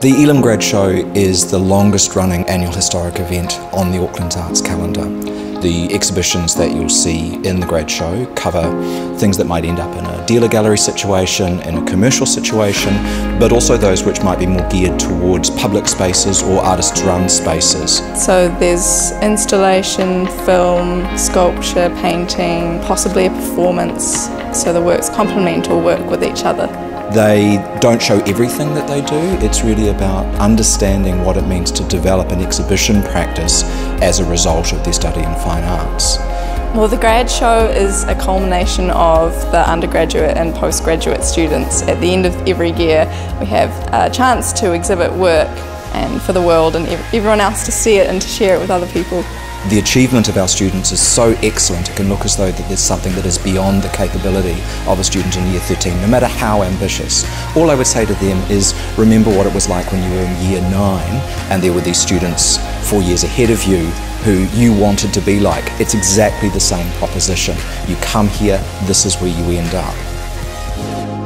The Elam Grad Show is the longest running annual historic event on the Auckland's arts calendar. The exhibitions that you'll see in the Grad Show cover things that might end up in a dealer gallery situation, in a commercial situation, but also those which might be more geared towards public spaces or artists run spaces. So there's installation, film, sculpture, painting, possibly a performance, so the works complement or work with each other. They don't show everything that they do, it's really about understanding what it means to develop an exhibition practice as a result of their study in fine arts. Well, the grad show is a culmination of the undergraduate and postgraduate students. At the end of every year, we have a chance to exhibit work and for the world and everyone else to see it and to share it with other people. The achievement of our students is so excellent, it can look as though that there's something that is beyond the capability of a student in year 13, no matter how ambitious. All I would say to them is remember what it was like when you were in year 9 and there were these students four years ahead of you who you wanted to be like. It's exactly the same proposition. You come here, this is where you end up.